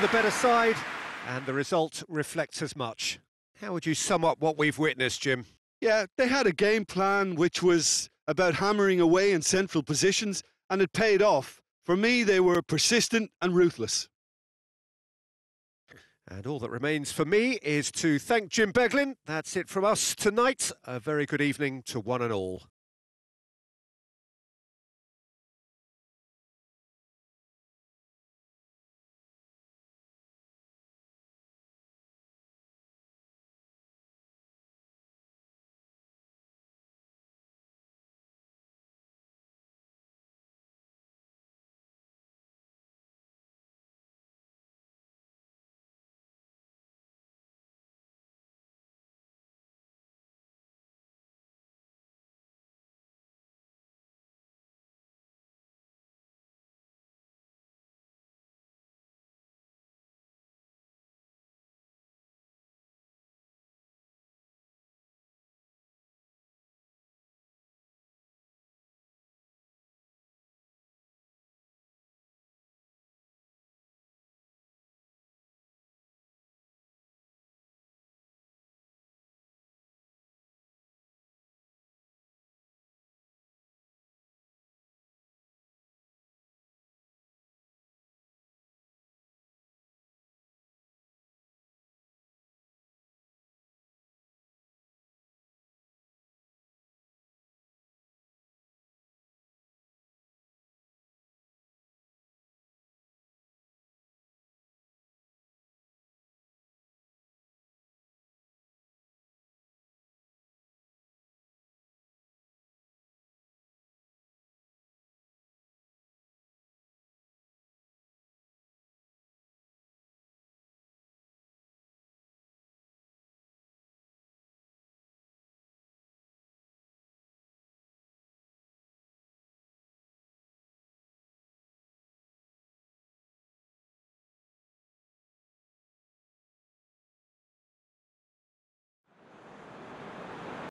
the better side, and the result reflects as much. How would you sum up what we've witnessed, Jim? Yeah, they had a game plan which was about hammering away in central positions, and it paid off. For me, they were persistent and ruthless. And all that remains for me is to thank Jim Beglin. That's it from us tonight. A very good evening to one and all.